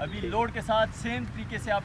अभी लोड के साथ सेम तरीके से आपने